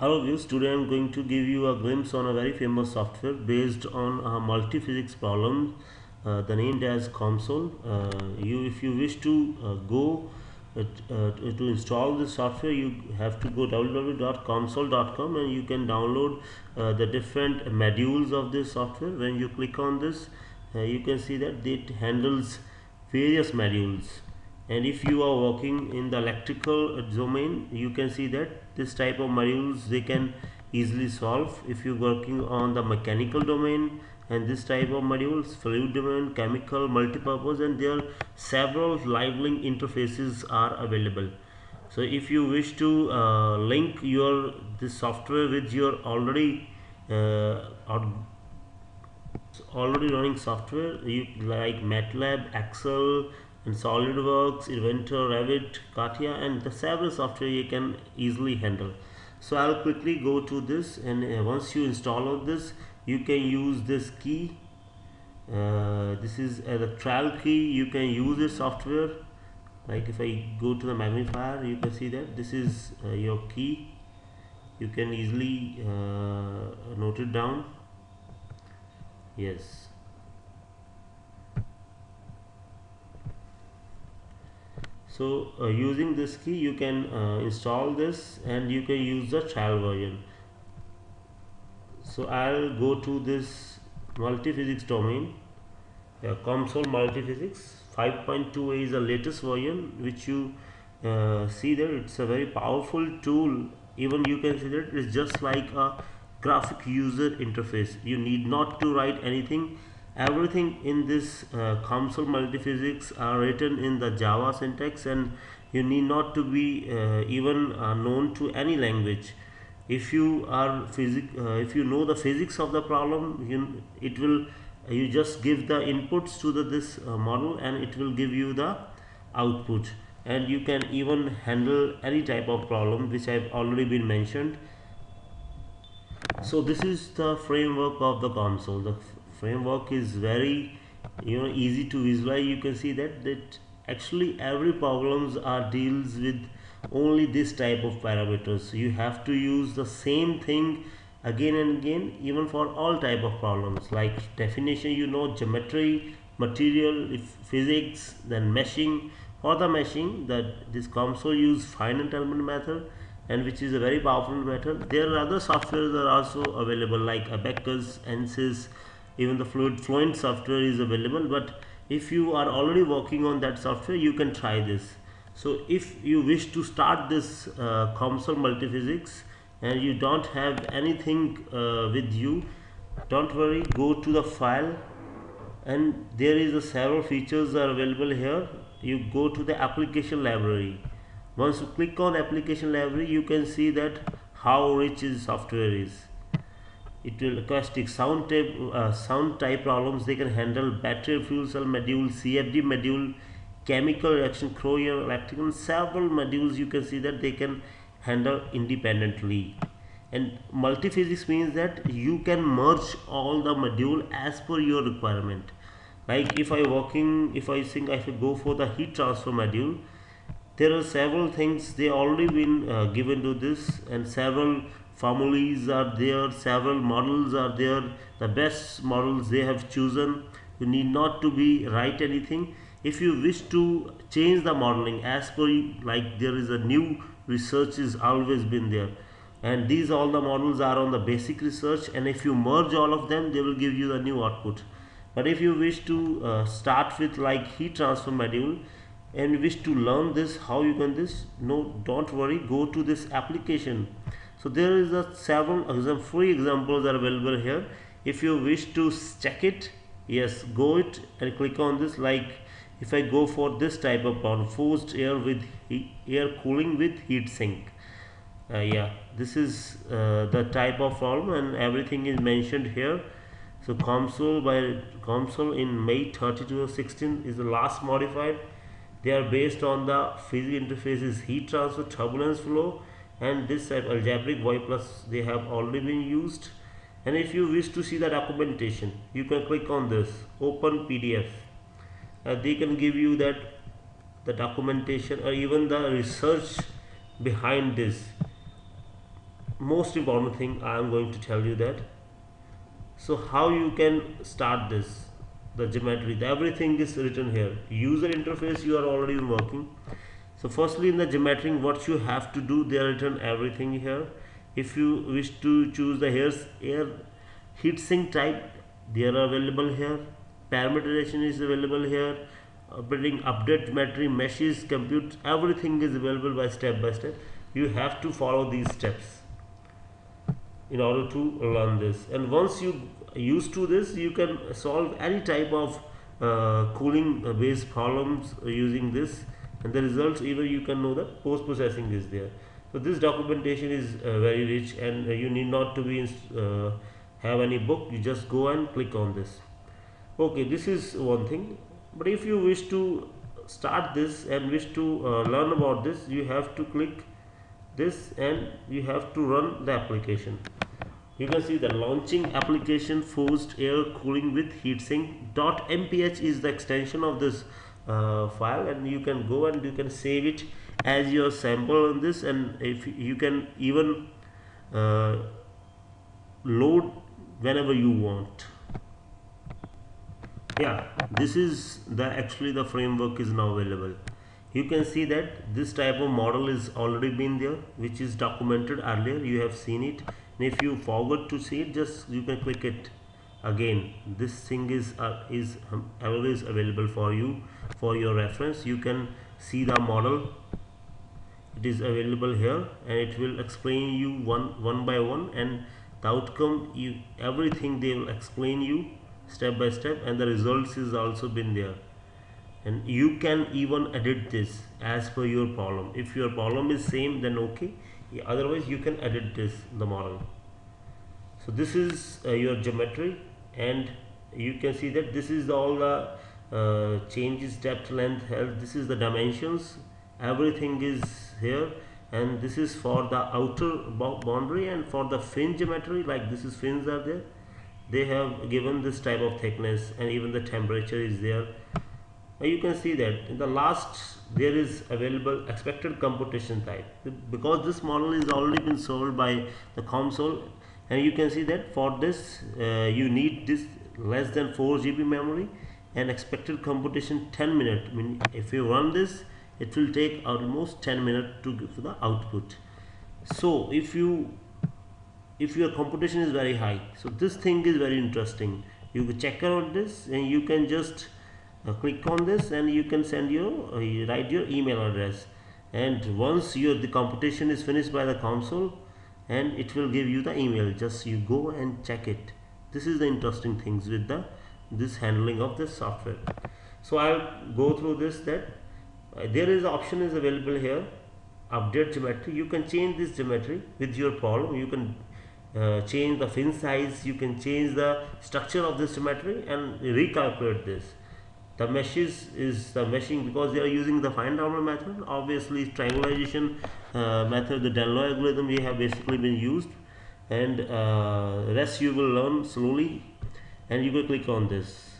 Hello viewers, today I am going to give you a glimpse on a very famous software based on a multi-physics problem uh, the named as COMSOL. Uh, you, if you wish to uh, go uh, uh, to install this software, you have to go www.comsol.com and you can download uh, the different modules of this software. When you click on this, you can see that it handles various modules and if you are working in the electrical domain you can see that this type of modules they can easily solve. If you're working on the mechanical domain and this type of modules fluid domain chemical multipurpose and there are several live link interfaces are available. So if you wish to uh, link your this software with your already uh, already running software you like MATLAB Excel and SolidWorks, Inventor, Revit, CATIA and the several software you can easily handle. So I'll quickly go to this and uh, once you install all this you can use this key. Uh, this is uh, the trial key. You can use this software. Like if I go to the magnifier you can see that this is uh, your key. You can easily uh, note it down. Yes so uh, using this key you can uh, install this and you can use the trial version. So I'll go to this multi-physics domain. Yeah, COMSOL multi-physics. 5.2 is the latest version which you uh, see there. It's a very powerful tool. Even you can see that it's just like a graphic user interface. You need not to write anything everything in this uh, COMSOL multiphysics are written in the Java syntax and you need not to be uh, even uh, known to any language. If you are physic uh, if you know the physics of the problem you, it will you just give the inputs to the, this uh, model and it will give you the output. And you can even handle any type of problem which I've already been mentioned. So this is the framework of the COMSOL. The framework is very you know easy to visualize. You can see that that actually every problems are deals with only this type of parameters. So you have to use the same thing again and again even for all type of problems. Like definition you know geometry material if physics then meshing. For the meshing that this COMSOL use finite element method and which is a very powerful method. There are other softwares that are also available like abaqus ansys even the fluid fluent software is available but if you are already working on that software you can try this. So if you wish to start this uh, COMSOL multiphysics and you don't have anything uh, with you don't worry go to the file. And there is a several features are available here. You go to the application library. Once you click on application library you can see that how rich this software is it will acoustic sound type uh, sound type problems. They can handle battery fuel cell module cfd module chemical reaction Cryo electrical several modules. You can see that they can handle independently. And multi-physics means that you can merge all the module as per your requirement. Like if i working if i think i should go for the heat transfer module there are several things they already been uh, given to this and several formulas are there several models are there the best models they have chosen. You need not to be write anything. If you wish to change the modeling as per like there is a new research is always been there. And these all the models are on the basic research and if you merge all of them they will give you the new output. But if you wish to uh, start with like heat transfer module and wish to learn this how you can this no don't worry go to this application so there is a several free examples are available here. If you wish to check it yes go it and click on this. Like if I go for this type of forced air with air cooling with heat sink. Uh, yeah this is uh, the type of problem and everything is mentioned here. So COMSOL by COMSOL in May 30 2016 is the last modified. They are based on the physical interfaces heat transfer turbulence flow and this algebraic y plus they have already been used. And if you wish to see the documentation you can click on this open pdf uh, they can give you that the documentation or even the research behind this. Most important thing I am going to tell you that. So how you can start this the geometry everything is written here. User interface you are already working so firstly in the geometry what you have to do they are written everything here. If you wish to choose the hairs air heat sink type they are available here. Parameterization is available here. Operating update geometry meshes compute everything is available by step by step. You have to follow these steps in order to learn this. And once you used to this you can solve any type of uh, cooling based problems using this and the results even you can know that post processing is there. So this documentation is uh, very rich and uh, you need not to be uh, have any book. You just go and click on this. Okay this is one thing. But if you wish to start this and wish to uh, learn about this you have to click this and you have to run the application. You can see the launching application forced air cooling with heatsink .mph is the extension of this uh, file and you can go and you can save it as your sample on this. And if you can even uh, load whenever you want. Yeah this is the actually the framework is now available. You can see that this type of model is already been there which is documented earlier. You have seen it. And if you forgot to see it just you can click it again this thing is uh, is um, always available for you for your reference. You can see the model. It is available here and it will explain you one one by one and the outcome you everything they will explain you step by step and the results is also been there. And you can even edit this as per your problem. If your problem is same then okay. Otherwise you can edit this the model. So this is uh, your geometry and you can see that this is all the uh, changes depth length health this is the dimensions. Everything is here. And this is for the outer boundary and for the fin geometry like this is fins are there. They have given this type of thickness and even the temperature is there. You can see that in the last there is available expected computation type. Because this model is already been solved by the COMSOL and you can see that for this uh, you need this less than 4 GB memory and expected computation 10 minutes I mean if you run this it will take almost 10 minutes to give the output. So if you if your computation is very high so this thing is very interesting. You can check out this and you can just uh, click on this and you can send your uh, write your email address. And once your the computation is finished by the COMSOL and it will give you the email. Just you go and check it. This is the interesting things with the this handling of this software. So I'll go through this that uh, there is option is available here. Update geometry. You can change this geometry with your problem. You can uh, change the fin size. You can change the structure of this geometry and recalculate this the meshes is the meshing because they are using the fine Doubler method. Obviously triangulation uh, method the Delaunay algorithm we have basically been used. And uh, rest you will learn slowly and you will click on this.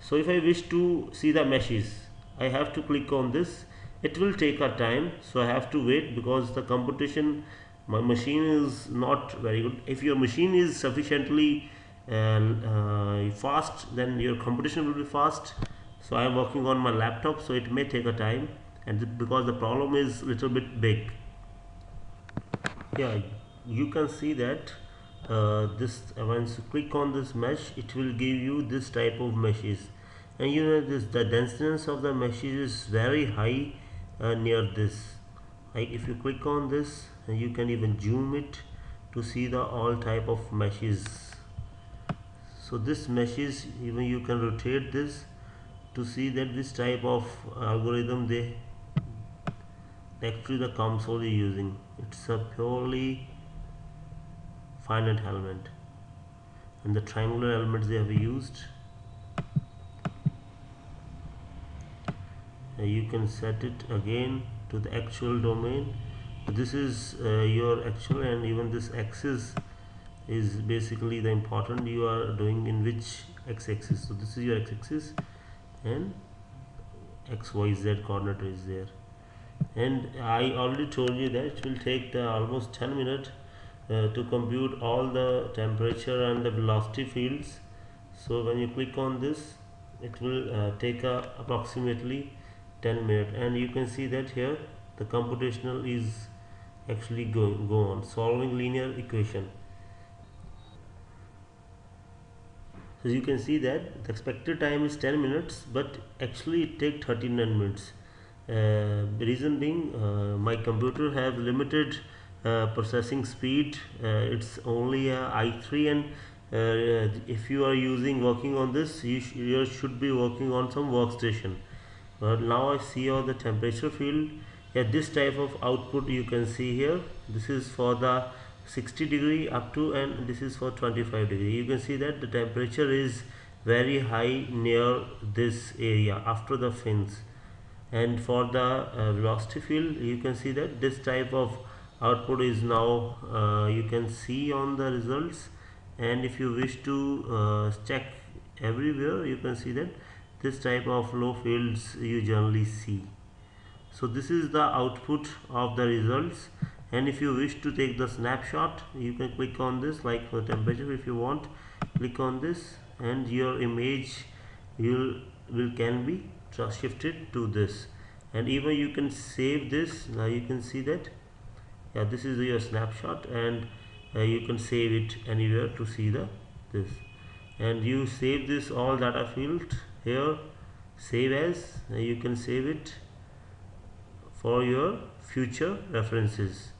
So if I wish to see the meshes I have to click on this. It will take a time so I have to wait because the computation my machine is not very good. If your machine is sufficiently uh, fast then your computation will be fast so I am working on my laptop so it may take a time and because the problem is little bit big. Yeah you can see that uh, this once you click on this mesh it will give you this type of meshes. And you know this the denseness of the meshes is very high uh, near this. Like if you click on this you can even zoom it to see the all type of meshes. So this meshes even you can rotate this to see that this type of algorithm they actually the COMSOL is using. It's a purely finite element. And the triangular elements they have used uh, you can set it again to the actual domain. This is uh, your actual and even this axis is basically the important you are doing in which x-axis. So this is your x-axis and xyz coordinate is there. And I already told you that it will take the almost 10 minutes uh, to compute all the temperature and the velocity fields. So when you click on this it will uh, take a approximately 10 minutes and you can see that here the computational is actually going go on solving linear equation so you can see that the expected time is 10 minutes but actually it take 39 minutes. Uh, the reason being uh, my computer have limited uh, processing speed. Uh, it's only i3 and uh, if you are using working on this you, sh you should be working on some workstation. But now I see all the temperature field. Yeah, this type of output you can see here this is for the 60 degree up to and this is for 25 degree. You can see that the temperature is very high near this area after the fins and for the uh, velocity field you can see that this type of output is now uh, you can see on the results. And if you wish to uh, check everywhere you can see that this type of low fields you generally see. So this is the output of the results and if you wish to take the snapshot you can click on this like for temperature if you want. Click on this and your image will will can be shifted to this. And even you can save this. Now you can see that. Yeah this is your snapshot and uh, you can save it anywhere to see the this. And you save this all data field here. Save as. You can save it for your future references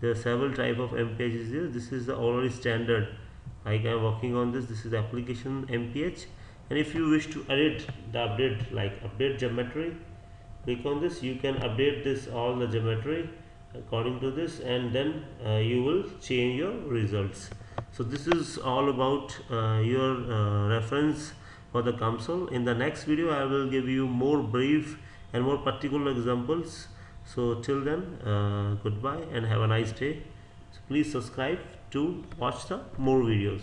there are several type of mph here. This is the already standard. Like I'm working on this. This is the application mph and if you wish to edit the update like update geometry click on this. You can update this all the geometry according to this. And then uh, you will change your results. So this is all about uh, your uh, reference for the COMSOL in the next video I will give you more brief and more particular examples so till then uh, goodbye and have a nice day. So please subscribe to watch the more videos